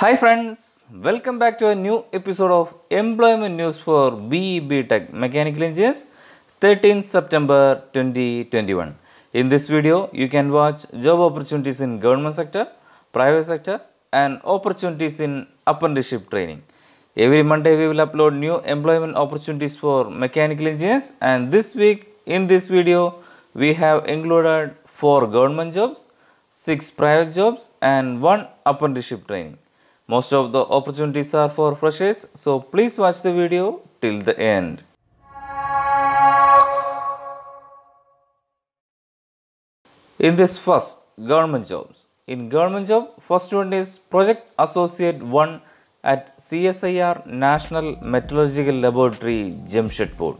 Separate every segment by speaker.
Speaker 1: Hi friends, welcome back to a new episode of Employment News for BE Tech Mechanical Engineers 13th September 2021. In this video, you can watch job opportunities in government sector, private sector and opportunities in apprenticeship training. Every Monday we will upload new employment opportunities for mechanical engineers and this week in this video we have included 4 government jobs, 6 private jobs and 1 apprenticeship training. Most of the opportunities are for freshers, so please watch the video till the end. In this first government jobs, in government job, first one is Project Associate 1 at CSIR National Metallurgical Laboratory, Jamshedpur.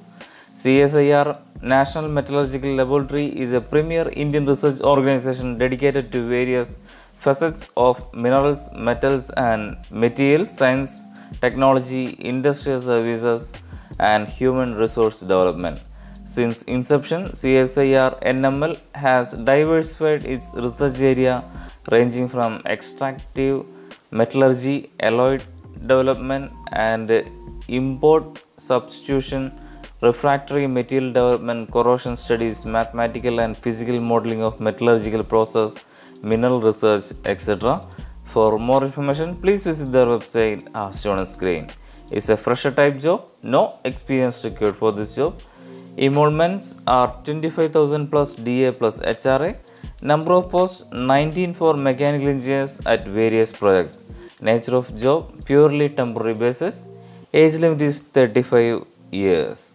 Speaker 1: CSIR National Metallurgical Laboratory is a premier Indian research organization dedicated to various facets of minerals, metals, and materials science, technology, industrial services, and human resource development. Since inception, CSIR NML has diversified its research area ranging from extractive metallurgy, alloy development, and import substitution refractory material development, corrosion studies, mathematical and physical modeling of metallurgical process, mineral research, etc. For more information, please visit their website as shown on screen. It's a fresher type job, no experience required for this job. Emoluments are 25,000 plus DA plus HRA. Number of posts 19 for mechanical engineers at various projects. Nature of job purely temporary basis. Age limit is 35 years.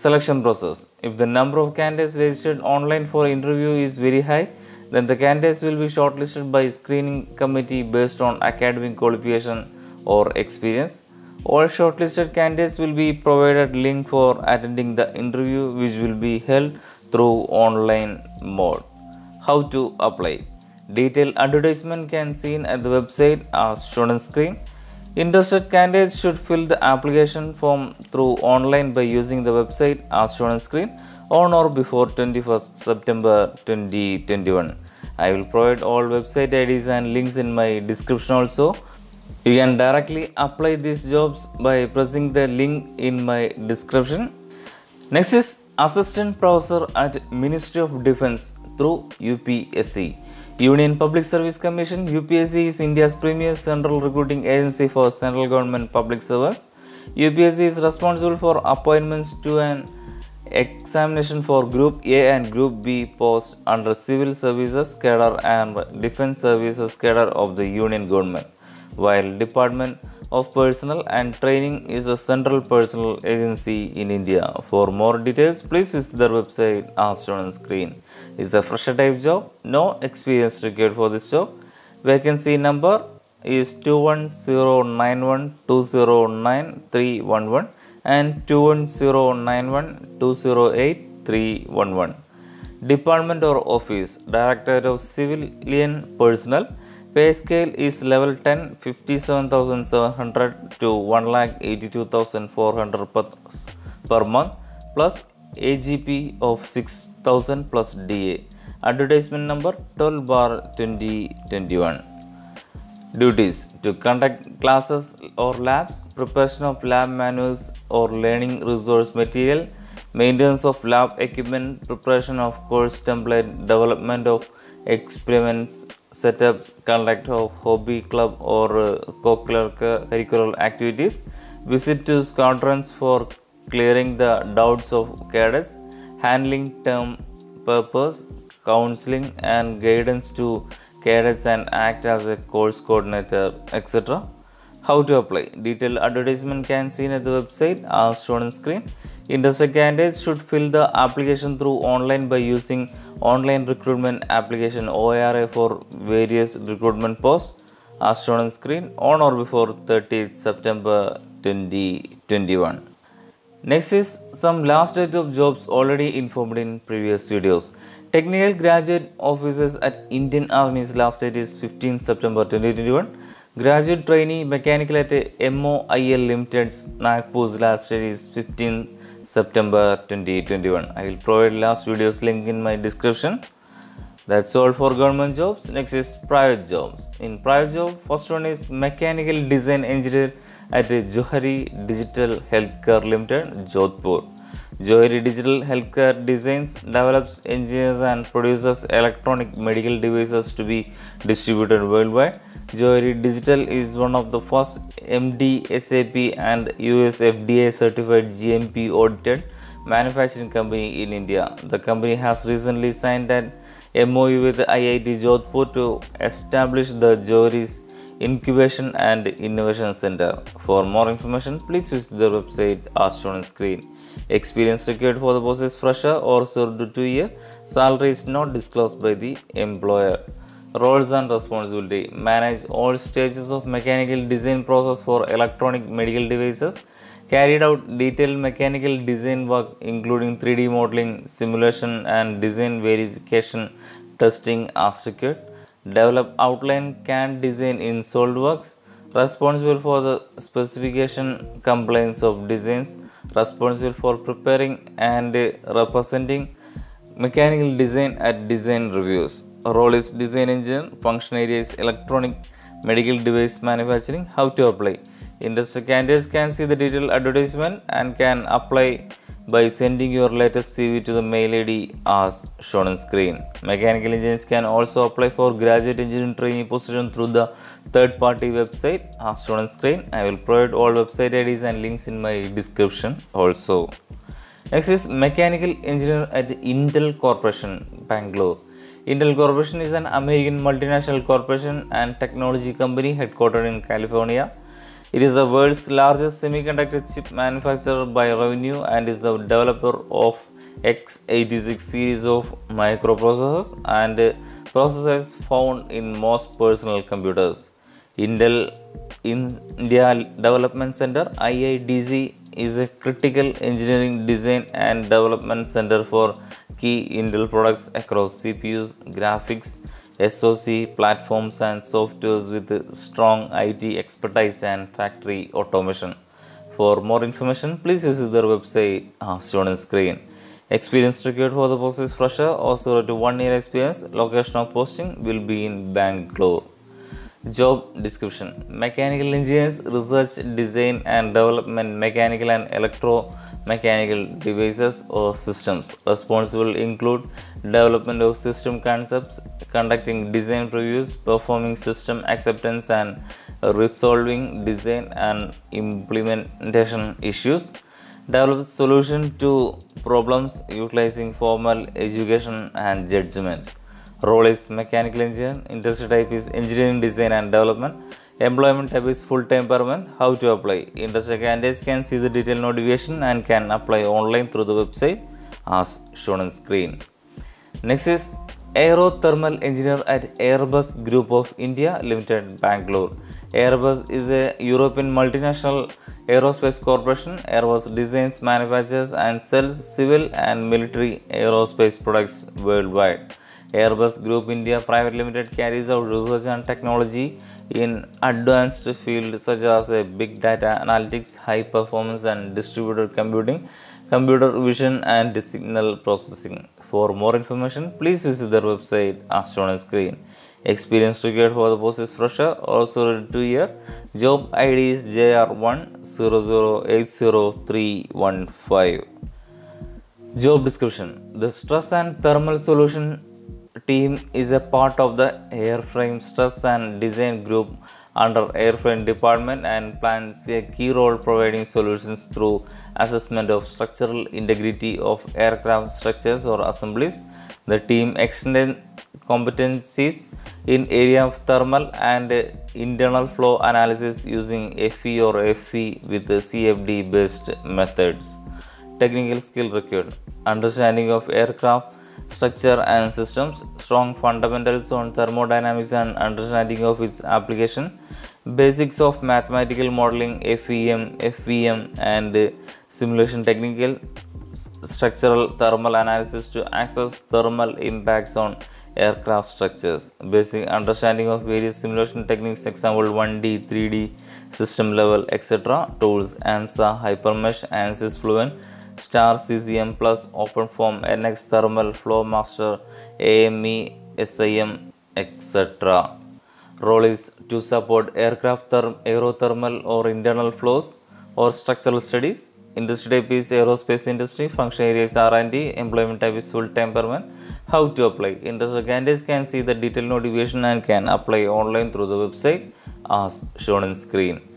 Speaker 1: Selection process. If the number of candidates registered online for interview is very high, then the candidates will be shortlisted by screening committee based on academic qualification or experience. All shortlisted candidates will be provided link for attending the interview which will be held through online mode. How to apply? Detailed advertisement can seen at the website as shown on screen. Interested candidates should fill the application form through online by using the website as shown on screen on or before 21st September 2021. I will provide all website IDs and links in my description also. You can directly apply these jobs by pressing the link in my description. Next is Assistant Professor at Ministry of Defense through UPSC. Union Public Service Commission UPSC is India's premier central recruiting agency for central government public servants. UPSC is responsible for appointments to an examination for Group A and Group B posts under Civil Services cadre and Defense Services cadre of the Union Government, while Department of Personnel and Training is a central personnel agency in India. For more details, please visit their website as shown on screen. It's a fresher type job, no experience required for this job. Vacancy number is 21091209311 and 21091208311. Department or Office Directorate of Civilian Personnel Pay scale is level 10 57,700 to 1,82,400 per, per month plus AGP of 6,000 plus DA. Advertisement number 12 bar 2021. Duties to conduct classes or labs, preparation of lab manuals or learning resource material, maintenance of lab equipment, preparation of course template, development of experiments, setups, conduct of hobby club or uh, co-curricular activities, visit to squadrons for clearing the doubts of cadets, handling term purpose, counseling and guidance to cadets and act as a course coordinator, etc. How to apply? Detailed advertisement can be seen at the website as shown on screen. Interested candidates should fill the application through online by using online recruitment application OIRA for various recruitment posts as shown on screen on or before 30th September 2021. Next is some last date of jobs already informed in previous videos. Technical graduate officers at Indian Army's last date is 15 September 2021. Graduate trainee mechanical at MOIL Limited's Nagpur's last date is 15 September 2021. I will provide last video's link in my description. That's all for government jobs. Next is private jobs. In private job, first one is mechanical design engineer at the Johari Digital Healthcare Limited, Jodhpur. Johari Digital Healthcare designs, develops, engineers and produces electronic medical devices to be distributed worldwide. Johari Digital is one of the first MD, SAP and US FDA certified GMP audited manufacturing company in India. The company has recently signed an MOU with IIT Jodhpur to establish the Johari's Incubation and Innovation Center. For more information, please visit their website as shown on screen. Experience required for the post is fresher or served to two year. Salary is not disclosed by the employer. Roles and responsibility manage all stages of mechanical design process for electronic medical devices carried out detailed mechanical design work including 3D modeling, simulation and design verification testing as required, develop outline CAD design in SolidWorks, responsible for the specification compliance of designs, responsible for preparing and representing mechanical design at design reviews. Role is design engineer, function area is electronic medical device manufacturing, how to apply. Industry candidates can see the detailed advertisement and can apply by sending your latest CV to the mail ID as shown on screen. Mechanical engineers can also apply for graduate engineering training position through the third party website as shown on screen. I will provide all website IDs and links in my description also. Next is mechanical engineer at Intel Corporation, Bangalore. Intel Corporation is an American multinational corporation and technology company headquartered in California. It is the world's largest semiconductor chip manufacturer by revenue and is the developer of x86 series of microprocessors and processors found in most personal computers. Intel India Development Center IIDC is a critical engineering design and development center for key Intel products across CPUs, graphics, SoC platforms and softwares with strong IT expertise and factory automation. For more information, please visit their website as shown on screen. Experience required for the is fresher or 0 to 1 year experience. Location of posting will be in Bangalore. Job description Mechanical engineers research, design, and development mechanical and electromechanical devices or systems. Responsible include development of system concepts, conducting design reviews, performing system acceptance, and resolving design and implementation issues. Develop solution to problems utilizing formal education and judgment. Role is mechanical engineer. Industry type is engineering design and development. Employment type is full time permanent. How to apply? Industry candidates can see the detailed notification and can apply online through the website as shown on screen. Next is Aerothermal Engineer at Airbus Group of India Limited, Bangalore. Airbus is a European multinational aerospace corporation. Airbus designs, manufactures, and sells civil and military aerospace products worldwide. Airbus Group India Private Limited carries out research and technology in advanced fields such as uh, big data analytics, high performance and distributed computing, computer vision and signal processing. For more information, please visit their website as shown on screen. Experience required for the post is fresher or 2 year. Job ID is JR100803115. Job description The stress and thermal solution team is a part of the airframe stress and design group under airframe department and plans a key role providing solutions through assessment of structural integrity of aircraft structures or assemblies. The team extends competencies in area of thermal and internal flow analysis using fe or fe with cfd based methods. Technical skill required. Understanding of aircraft structure and systems, strong fundamentals on thermodynamics and understanding of its application, basics of mathematical modeling, FEM, FVM, and simulation technical, structural thermal analysis to assess thermal impacts on aircraft structures, basic understanding of various simulation techniques, example 1D, 3D, system level, etc. Tools, ANSA, Hypermesh, ANSYS Fluent, Star CCM Plus, OpenFOAM, NX Thermal, Flowmaster AME, SIM, etc. Role is to support aircraft therm- aerothermal or internal flows or structural studies. Industry type is aerospace industry. Function area is R&D. Employment type is full-time permanent. How to apply? Interested candidates can see the detailed notification and can apply online through the website as shown on screen.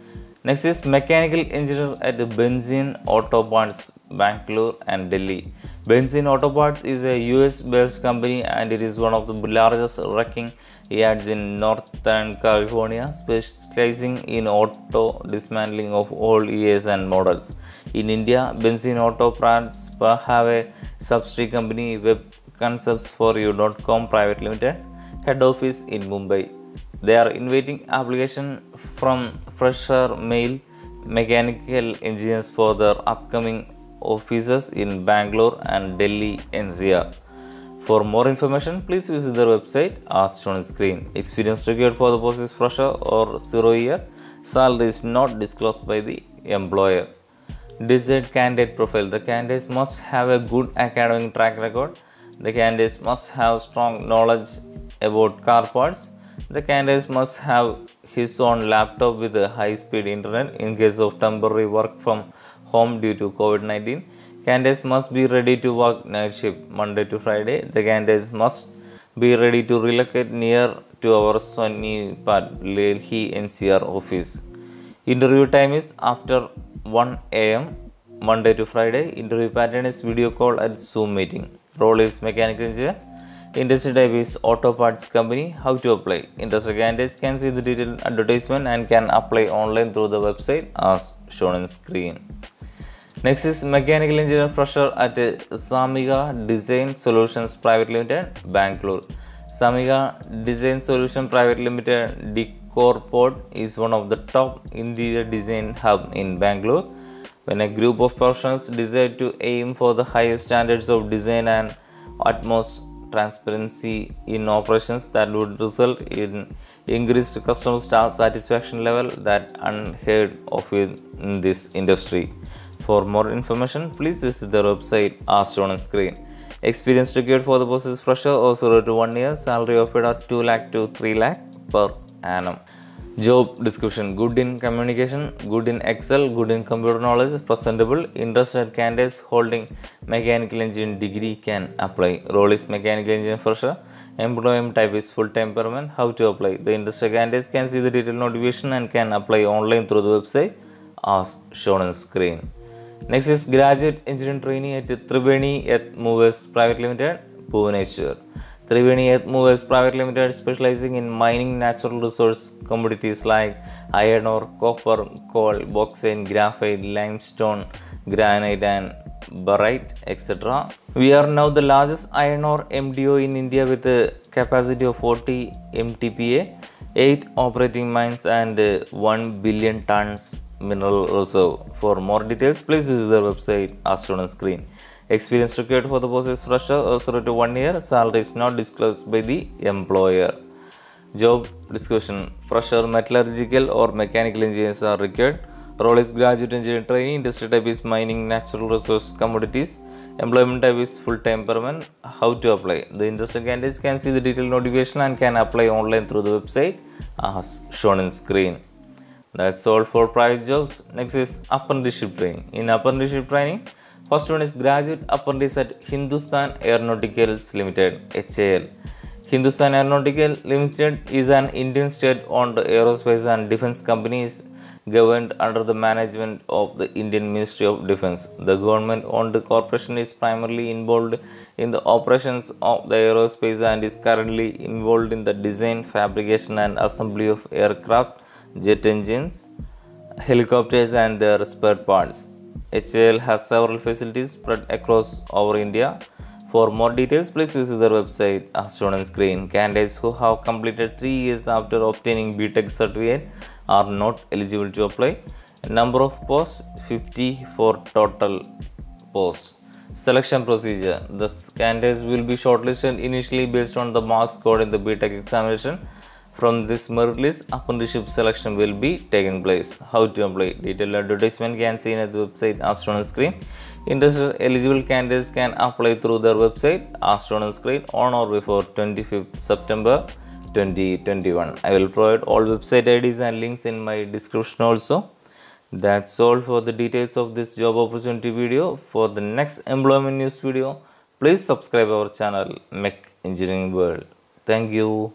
Speaker 1: Next is mechanical engineer at Benzeen Auto Parts, Bangalore and Delhi. Benzeen Auto Parts is a US based company and it is one of the largest wrecking yards in Northern California, specializing in auto dismantling of all years and models. In India, Benzeen Auto Parts have a subsidiary company, Web Concepts for You.com Private Limited, head office in Mumbai. They are inviting application from fresher male mechanical engineers for their upcoming offices in Bangalore and Delhi NCR. For more information, please visit their website as shown on screen. Experience required for the post is fresher or zero year. Salary is not disclosed by the employer. Desired candidate profile. The candidates must have a good academic track record. The candidates must have strong knowledge about car parts. The candidates must have his own laptop with a high speed internet in case of temporary work from home due to COVID 19. Candidates must be ready to work night shift Monday to Friday. The candidates must be ready to relocate near to our Sonipat Delhi NCR office. Interview time is after 1 am Monday to Friday. Interview pattern is video call and Zoom meeting. Role is mechanical engineer. Industry type is auto parts company. How to apply? Interested candidates can see the detailed advertisement and can apply online through the website as shown on screen. Next is mechanical engineer fresher at Samika Design Solutions Private Limited, Bangalore. Samika Design Solution Private Limited Decorpot is one of the top interior design hub in Bangalore. When a group of professionals desire to aim for the highest standards of design and utmost transparency in operations that would result in increased customer satisfaction level that unheard of in this industry. For more information, please visit their website as shown on screen. Experience required for the post is fresher or 0 to 1 year. Salary offered are 2 lakh to 3 lakh per annum. Job description good in communication, good in Excel, good in computer knowledge, presentable. Interested candidates holding mechanical engineering degree can apply. Role is mechanical engineer fresher. Employment type is full time permanent. How to apply? The interested candidates can see the detailed notification and can apply online through the website as shown on screen. Next is graduate engineering training at Triveni Earth Movers Private Limited, Bhubaneswar. Triveni Earth Movers Private Limited specializing in mining natural resource commodities like iron ore, copper, coal, bauxite, graphite, limestone, granite and barite, etc. We are now the largest iron ore MDO in India with a capacity of 40 MTPA, 8 operating mines and 1 billion tons mineral reserve. For more details, please visit their website as shown on screen. Experience required for the post is 0 to 1 year. Salary is not disclosed by the employer. Job description Fresher metallurgical or mechanical engineers are required. Role is graduate engineer training. Industry type is mining natural resource commodities. Employment type is full time permanent. How to apply? The interested candidates can see the detailed notification and can apply online through the website uh, as shown on screen. That's all for private jobs. Next is apprenticeship training. In apprenticeship training, first one is graduate apprentice at Hindustan Aeronautics Limited (HAL). Hindustan Aeronautical Limited is an Indian state-owned aerospace and defense company governed under the management of the Indian Ministry of Defense. The government-owned corporation is primarily involved in the operations of the aerospace and is currently involved in the design, fabrication and assembly of aircraft, jet engines, helicopters and their spare parts. HAL has several facilities spread across over India. For more details, please visit their website as shown on screen. Candidates who have completed 3 years after obtaining BTech certificate are not eligible to apply. Number of posts 50 for total posts. Selection procedure The candidates will be shortlisted initially based on the marks scored in the BTech examination. From this merit list, apprenticeship selection will be taken place. How to apply? Detailed advertisement can see in the website as shown on screen. Interested eligible candidates can apply through their website as shown on screen on or before 25th September 2021. I will provide all website IDs and links in my description also. That's all for the details of this job opportunity video. For the next employment news video, please subscribe our channel Mech Engineering World. Thank you.